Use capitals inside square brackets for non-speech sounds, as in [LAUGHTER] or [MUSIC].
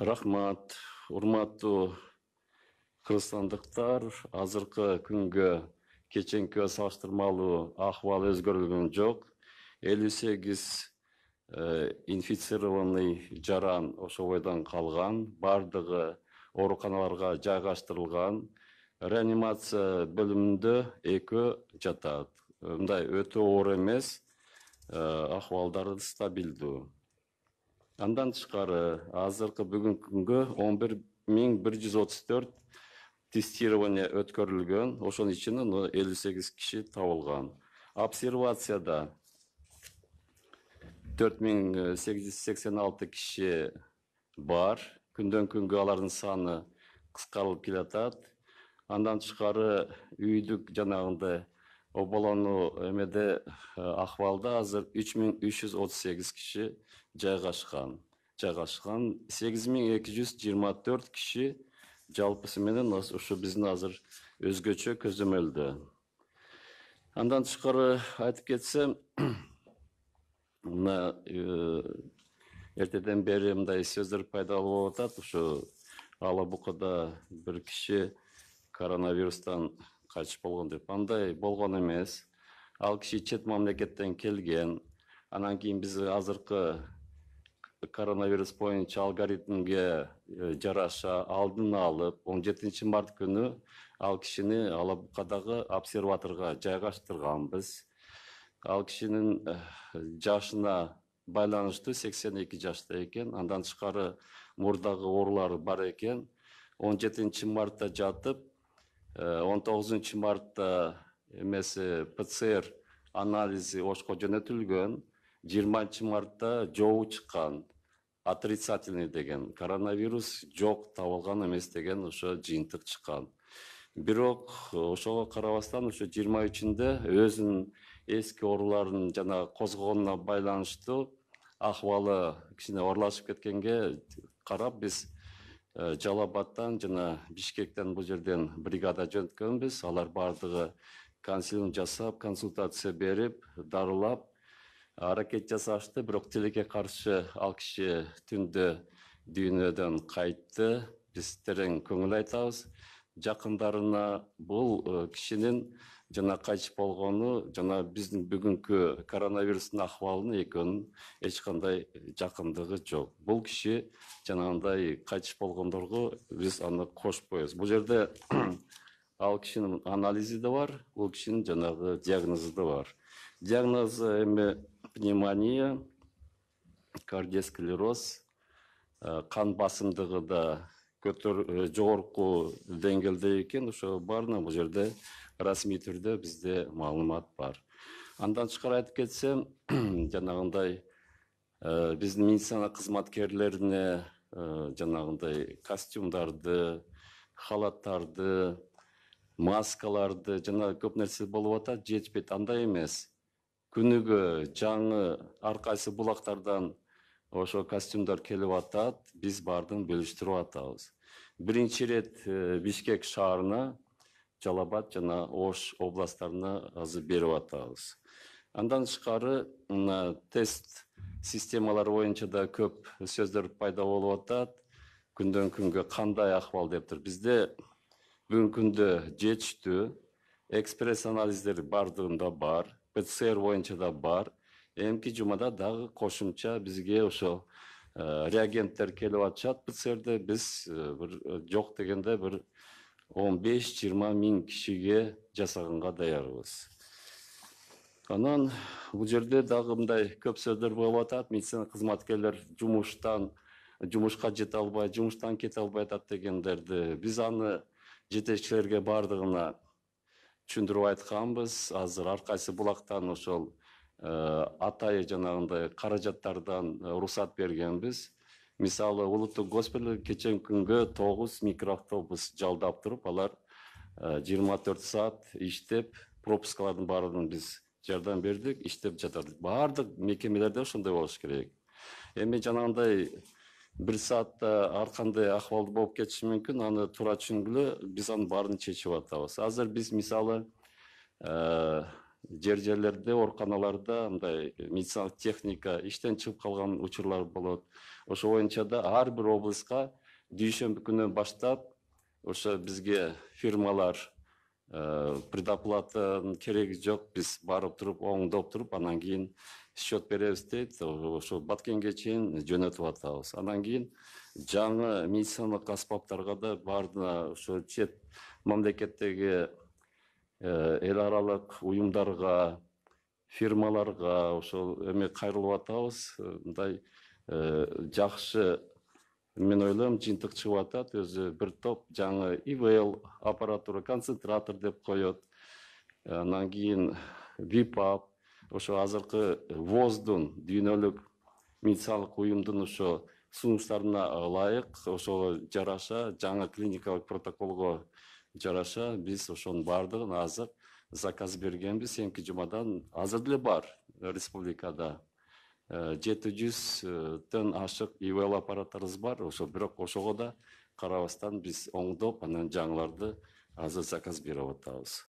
рахмат урматтуу кыргызстандыктар азыркы күнгө кеченкиге салыштырмалуу акыбал өзгөрүлгөн жок. Элүү сегиз инфицированный жаран ошол бойдон калган баардыгы ооруканаларга жайгаштырылган. Реанимация бөлүмүндө экөө жатат. Мындай өтө оор эмес акыбалдары стабилдүү. Андан тышкары азыркы бүгүнкү күнгө он бир миң бир жүз отуз төрт тестирование өткөрүлгөн ошонун ичинен элүү сегиз киши табылган обсервацияда төрт миң сегиз жүз сексен алты киши бар күндөн күнгө алардын саны кыскарылып келатат андан тышкары үйдүк жанагындай оболонуу эмеде акыбалда азыр үч миң үч жүз отуз сегиз киши жайгашкан. Жайгашкан сегиз миң эки жүз жыйырма төрт киши жалпысы менен ушу биздин азыр өзгөчө көзөмөлдө. Андан тышкары айтып кетсем [CLEARS THROAT] мына эртеден бери мындай сөздөр пайда болуп атат. Ушу ала букада бир киши коронавирустан кайтыш болгон деп андай болгон эмес ал киши чет мамлекеттен келген анан кийин биз азыркы коронавирус боюнча алгоритмге жараша алдын алып он жетинчи март күнү ал кишини ала букадагы обсерваторго жайгаштырганбыз ал кишинин жашына байланыштуу сексен эки жашта экен андан тышкары мурдагы оорулары бар он жетинчи мартта жатып он тогузунчу мартта эмеси пцр анализи ошко жөнөтүлгөн. Жыйырманчы мартта жообу чыккан. Отрицательный деген. Коронавирус жок табылган эмес деген ошо жыйынтык чыккан. Бирок ошого карабастан ошо жыйырма үчүндө өзүнүн эски ооруларын жанагы козгогонуна байланыштуу акыбалы кичине оорлашып кеткенге карап биз жалал абадтан жана бишкектен бул жерден бригада жөнөткөнбүз алар баардыгы консилиум жасап консультация берип дарылап аракет жасашты. Бирок тилекке каршы ал киши түндө дүйнөдөн кайтты. Биз терең көңүл айтабыз. Жакындарына бул кишинин жана кайтыш болгону жана биздин бүгүнкү коронавирустун акыбалынын экөөнүн эч кандай жакындыгы жок. Бул киши жанагындай кайтыш болгондорго биз аны кошпойбуз бул жерде [CLEARS THROAT] ал кишинин анализи да бар бул кишинин жанагы диагнозу да бар. Диагнозу эми пневмония кардиосклероз кан басымдыгы да көтөр жогорку деңгээлде экен ошо баарына бул жерде расмий түрдө бизде маалымат бар андан тышкары айтып кетсем жанагындай биздин медицина кызматкерлерине жанагындай костюмдарды халаттарды маскаларды жана көп нерсе болуп атат жетишпейт андай эмес күнүгө жаңы ар кайсы булактардан ошо костюмдар келип атат биз баардыгын бөлүштүрүп атабыз биринчи ирет бишкек шаарына жалал абад жана ош областтарына азыр берип атабыз андан тышкары мына тест системалары боюнча да көп сөздөр пайда болуп атат күндөн күнгө кандай акыбал дептир бизде бүгүнкү күндө жетиштүү экспресс анализдер баардыгында бар пцр боюнча да бар эмки жумада дагы кошумча бизге ошо реагенттер келип атышат пцрде биз бир жок дегенде бир он беш жыйырма миң кишиге жасаганга даярбыз анан бул жерде дагы мындай көп сөздөр болуп атат медицина кызматкерлер жумуштан жумушка жете албайт жумуштан кете албай атат дегендерди биз аны жетекчилерге баардыгына түшүндүрүп айтканбыз. Азыр ар кайсы булактан ошол атайы жанагындай каражаттардан уруксат бергенбиз. Мисалы улуттук госпиталь кечээ күнгө тогуз микроавтобус жалдап туруп алар жыйырма төрт саат иштеп пропускалардын баарын биз жардам бердик иштеп жатат баардык мекемелерде ошондой болуш керек. Эми жанагындай бир саатта ар кандай акыбал болуп кетиши мүмкүн аны туура түшүнгүлө биз анын баарын чечип атабыз. Азыр биз мисалы жер жерлерде ооруканаларда мындай медициналык техника иштен чыгып калган учурлар болот ошо боюнча да ар бир облустка дүйшөмбү күнүнөн баштап ошо бизге фирмалар э, предоплатанын кереги жок. Биз барып туруп оңдоп туруп анан кийин счет беребиз дейт. Ошо баткенге чейин жөнөтүп атабыз. Анан кийин жаңы медициналык аспаптарга да баарына ошо чет мамлекеттеги эл аралык уюмдарга фирмаларга ошол эме кайрылып атабыз. Э, мындай э, жакшы мен ойлойм жыйынтык чыгып атат өзү бир топ жаңы ивл аппаратура концентратор деп коет. Анан кийин випап ошо азыркы воздун дүйнөлүк медициналык уюмдун ошо сунуштарына ылайык ошого жараша жаңы клиникалык протоколго жараша биз ошонун баардыгын азыр заказ бергенбиз эмки жумадан азыр деле бар республикада жети жүздөн ашык ивл аппараттарыбыз бар ошо бирок ошого да карабастан биз оңдоп анан жаңыларды азыр заказ берип атабыз